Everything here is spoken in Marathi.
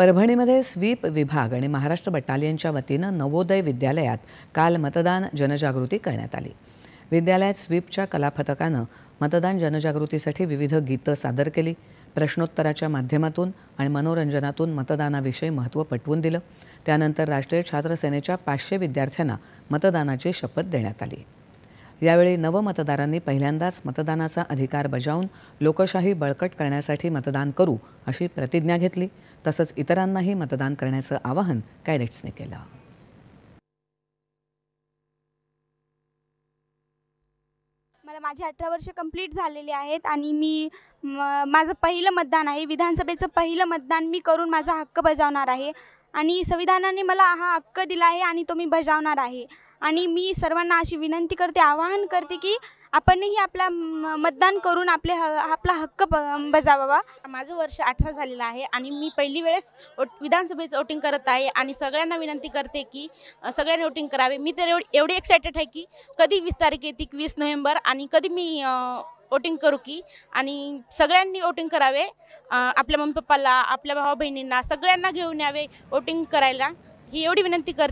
परभणीमध्ये स्वीप विभाग आणि महाराष्ट्र बटालियनच्या वतीनं नवोदय विद्यालयात काल मतदान जनजागृती करण्यात आली. विद्यालयात स्वीपच्या कलापथकानं मतदान जनजागृतीसाठी विविध गीतं सादर केली प्रश्नोत्तराच्या माध्यमातून आणि मनोरंजनातून मतदानाविषयी महत्त्व पटवून दिलं. त्यानंतर राष्ट्रीय छात्र सेनेच्या पाचशे विद्यार्थ्यांना मतदानाची शपथ देण्यात आली. यावेळी नवमतदारांनी पहिल्यांदाच मतदानाचा अधिकार बजावून लोकशाही बळकट करण्यासाठी मतदान करू अशी प्रतिज्ञा घेतली. तसंच इतरांनाही मतदान करण्याचं आवाहन कॅडेट्सने केलं. मला माझे अठरा वर्ष कंप्लीट झालेले आहेत आणि मी माझं पहिलं मतदान आहे. विधानसभेचं पहिलं मतदान मी करून माझा हक्क बजावणार आहे. आणि संविधानाने मला हा हक्क दिला आहे आणि तो मी बजावणार आहे. आणि मी सर्वांना अशी विनंती करते आवाहन करते की आपणही आपला म- मतदान करून आपले ह आपला हक्क ब बजावावा. माझं वर्ष अठरा झालेलं आहे आणि मी पहिली वेळेस वोट विधानसभेचं वोटिंग करत आहे आणि सगळ्यांना विनंती करते की सगळ्यांनी वोटिंग करावे. मी तर एवढी एवढी एक्सायटेड आहे की कधी वीस तारीख येते वीस नोव्हेंबर आणि कधी मी वोटिंग करू की. आणि सगळ्यांनी वोटिंग करावे. आपल्या मम्मी पप्पाला आपल्या भाऊ बहिणींना सगळ्यांना घेऊन यावे वोटिंग करायला. ही एवढी विनंती करते.